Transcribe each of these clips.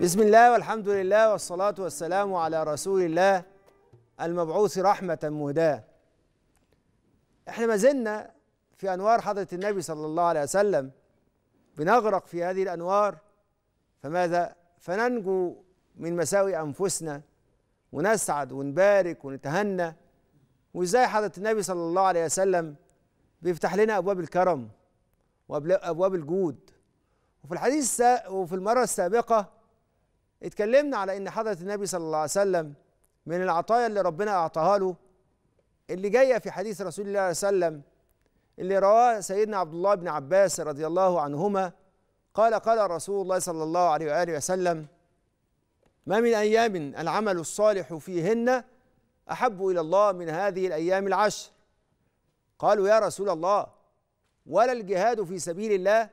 بسم الله والحمد لله والصلاة والسلام على رسول الله المبعوث رحمة مهداة. إحنا ما زلنا في أنوار حضرة النبي صلى الله عليه وسلم. بنغرق في هذه الأنوار. فماذا؟ فننجو من مساوئ أنفسنا ونسعد ونبارك ونتهنى. وإزاي حضرة النبي صلى الله عليه وسلم بيفتح لنا أبواب الكرم وأبواب الجود. وفي الحديث وفي المرة السابقة اتكلمنا على إن حضرة النبي صلى الله عليه وسلم من العطايا اللي ربنا أعطاها له اللي جاية في حديث رسول الله صلى الله عليه وسلم اللي رواه سيدنا عبد الله بن عباس رضي الله عنهما قال قال رسول الله صلى الله عليه وآله وسلم ما من أيام العمل الصالح فيهن أحب إلى الله من هذه الأيام العشر قالوا يا رسول الله ولا الجهاد في سبيل الله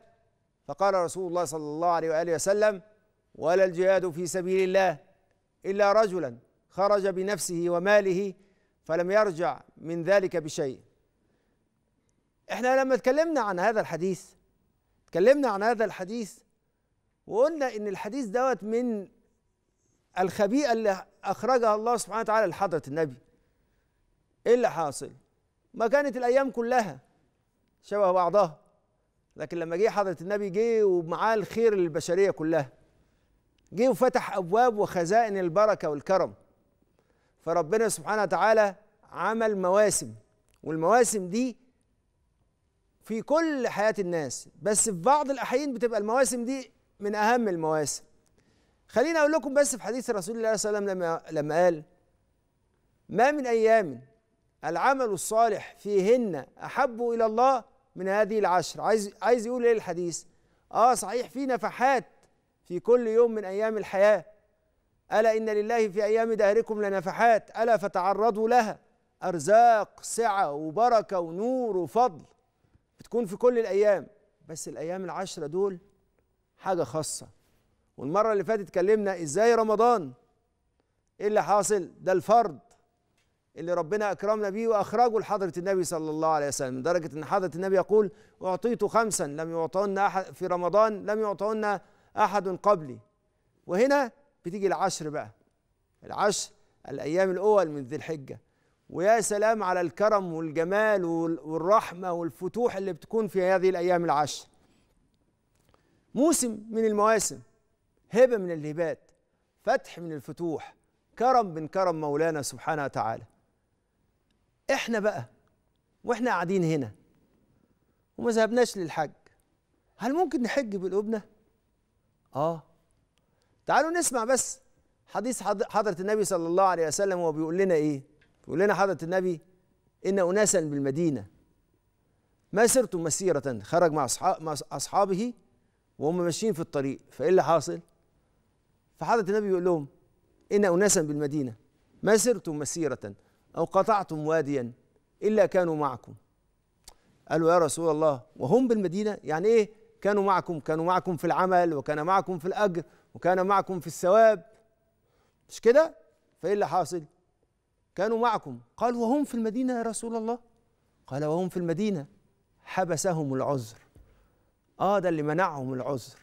فقال رسول الله صلى الله عليه وآله وسلم ولا الجهاد في سبيل الله إلا رجلا خرج بنفسه وماله فلم يرجع من ذلك بشيء. إحنا لما اتكلمنا عن هذا الحديث اتكلمنا عن هذا الحديث وقلنا إن الحديث دوت من الخبيئة اللي أخرجها الله سبحانه وتعالى لحضرة النبي. إيه اللي حاصل؟ ما كانت الأيام كلها شبه بعضها لكن لما جه حضرة النبي جه ومعاه الخير للبشرية كلها. جه وفتح أبواب وخزائن البركة والكرم. فربنا سبحانه وتعالى عمل مواسم والمواسم دي في كل حياة الناس بس في بعض الأحيان بتبقى المواسم دي من أهم المواسم. خليني أقول لكم بس في حديث رسول الله صلى الله عليه وسلم لما لما قال ما من أيام العمل الصالح فيهن أحب إلى الله من هذه العشر. عايز عايز يقول إيه الحديث؟ آه صحيح في نفحات في كل يوم من أيام الحياة. ألا إن لله في أيام دهركم لنفحات. ألا فتعرضوا لها. أرزاق سعة وبركة ونور وفضل. بتكون في كل الأيام. بس الأيام العشرة دول حاجة خاصة. والمرة اللي فاتت اتكلمنا إزاي رمضان؟ إيه اللي حاصل؟ ده الفرض اللي ربنا أكرمنا بيه وأخرجه لحضرة النبي صلى الله عليه وسلم. لدرجة إن حضرة النبي يقول أعطيت خمسا لم يعطهن أحد في رمضان لم يعطهن أحد قبلي. وهنا بتيجي العشر بقى. العشر الأيام الأول من ذي الحجة. ويا سلام على الكرم والجمال والرحمة والفتوح اللي بتكون في هذه الأيام العشر موسم من المواسم. هبة من الهبات. فتح من الفتوح. كرم من كرم مولانا سبحانه وتعالى. إحنا بقى وإحنا قاعدين هنا. وما ذهبناش للحج. هل ممكن نحج بقلوبنا؟ آه. تعالوا نسمع بس حديث حضرة النبي صلى الله عليه وسلم وهو بيقول لنا إيه؟ بيقول لنا حضرة النبي إن اناسا بالمدينة. ما سرتم مسيرة خرج مع مع أصحابه وهم ماشيين في الطريق فإيه اللي حاصل؟ فحضرة النبي يقول لهم إن اناسا بالمدينة. ما سرتم مسيرة أو قطعتم واديا إلا كانوا معكم. قالوا يا رسول الله وهم بالمدينة؟ يعني إيه؟ كانوا معكم كانوا معكم في العمل وكان معكم في الأجر وكان معكم في الثواب. مش كده؟ فإيه اللي حاصل؟ كانوا معكم. قال وهم في المدينة يا رسول الله؟ قال وهم في المدينة. حبسهم العذر. آه ده اللي منعهم العذر.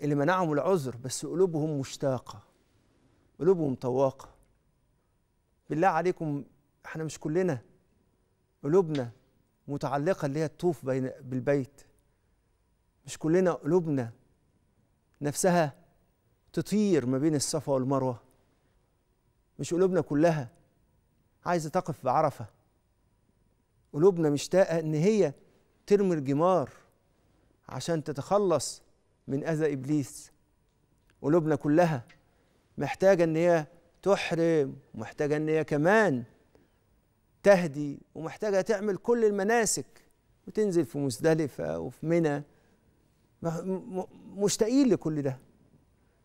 اللي منعهم العذر بس قلوبهم مشتاقة. قلوبهم طواقة. بالله عليكم إحنا مش كلنا قلوبنا متعلقة اللي هي تطوف بين بالبيت. مش كلنا قلوبنا نفسها تطير ما بين الصفا والمروة. مش قلوبنا كلها عايزة تقف بعرفه قلوبنا مشتاقة إن هي ترمي الجمار عشان تتخلص من أذى إبليس. قلوبنا كلها محتاجة إن هي تحرم ومحتاجة إن هي كمان تهدي ومحتاجة تعمل كل المناسك وتنزل في مزدلفة وفي منى. مشتاقين لكل ده.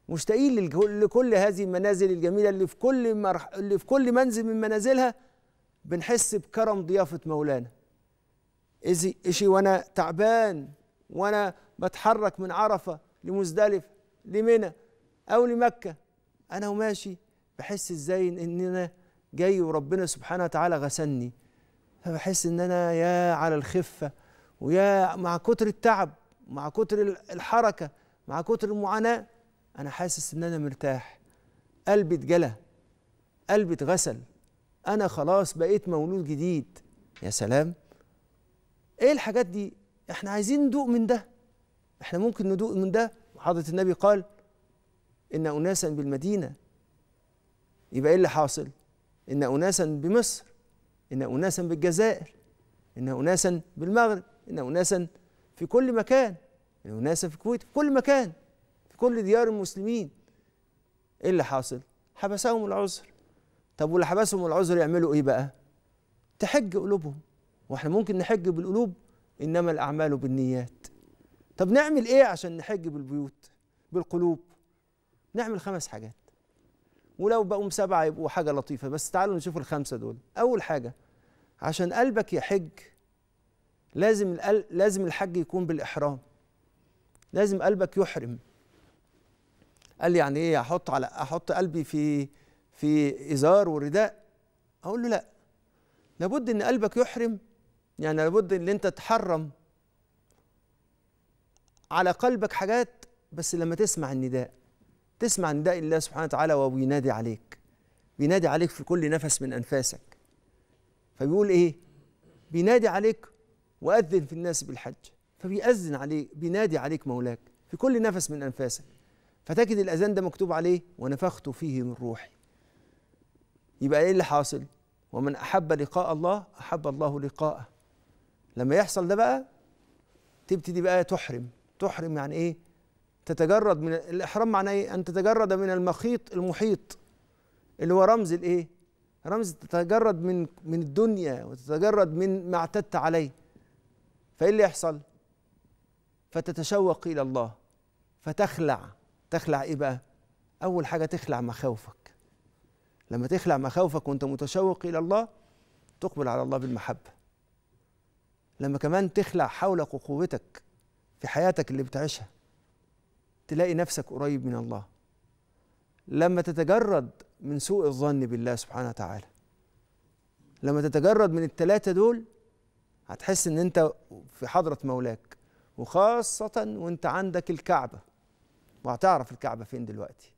مشتاقين لكل هذه المنازل الجميلة اللي في كل مرح... اللي في كل منزل من منازلها بنحس بكرم ضيافة مولانا. إذ إشي وأنا تعبان وأنا بتحرك من عرفة لمزدلفه لمنى أو لمكة أنا وماشي بحس إزاي إن أنا جاي وربنا سبحانه وتعالى غسلني. فبحس إن أنا يا على الخفة ويا مع كتر التعب مع كتر الحركة مع كتر المعاناة أنا حاسس إن أنا مرتاح. قلبي اتجلى قلبي اتغسل. أنا خلاص بقيت مولود جديد. يا سلام! إيه الحاجات دي؟ إحنا عايزين ندوق من ده. إحنا ممكن ندوق من ده. حضرة النبي قال إن اناسا بالمدينة. يبقى إيه اللي حاصل؟ إن اناسا بمصر إن اناسا بالجزائر إن اناسا بالمغرب إن اناسا في كل مكان ان اناسا في الكويت في كل مكان في كل ديار المسلمين. إيه اللي حاصل؟ حبسهم العذر. طب واللي حبسهم العذر يعملوا إيه بقى؟ تحج قلوبهم. وإحنا ممكن نحج بالقلوب إنما الأعمال بالنيات. طب نعمل إيه عشان نحج بالبيوت بالقلوب؟ نعمل خمس حاجات. ولو بقوا سبعة يبقوا حاجة لطيفة بس تعالوا نشوف الخمسة دول. أول حاجة عشان قلبك يحج لازم لازم الحج يكون بالإحرام. لازم قلبك يحرم. قال لي يعني إيه؟ أحط على أحط قلبي في في إزار ورداء؟ أقول له لا. لابد إن قلبك يحرم. يعني لابد إن أنت تحرم على قلبك حاجات بس لما تسمع النداء. تسمع نداء الله سبحانه وتعالى وهو بينادي عليك. بينادي عليك في كل نفس من أنفاسك. فبيقول إيه؟ بينادي عليك وأذن في الناس بالحج. فبيأذن عليك بينادي عليك مولاك في كل نفس من أنفاسك. فتجد الأذان ده مكتوب عليه ونفخت فيه من روحي. يبقى إيه اللي حاصل؟ ومن أحب لقاء الله أحب الله لقاءه. لما يحصل ده بقى تبتدي بقى تحرم. تحرم يعني إيه؟ تتجرد من الإحرام معناه إيه؟ أن تتجرد من المخيط المحيط. اللي هو رمز الإيه؟ رمز تتجرد من من الدنيا وتتجرد من ما اعتدت عليه. فإيه اللي يحصل؟ فتتشوق إلى الله. فتخلع. تخلع إيه بقى؟ أول حاجة تخلع مخاوفك لما تخلع مخاوفك وأنت متشوق إلى الله تقبل على الله بالمحبة. لما كمان تخلع حولك وقوتك في حياتك اللي بتعيشها تلاقي نفسك قريب من الله. لما تتجرد من سوء الظن بالله سبحانه وتعالى لما تتجرد من الثلاثة دول هتحس إن أنت في حضرة مولاك وخاصة وأنت عندك الكعبة. وهتعرف الكعبة فين دلوقتي.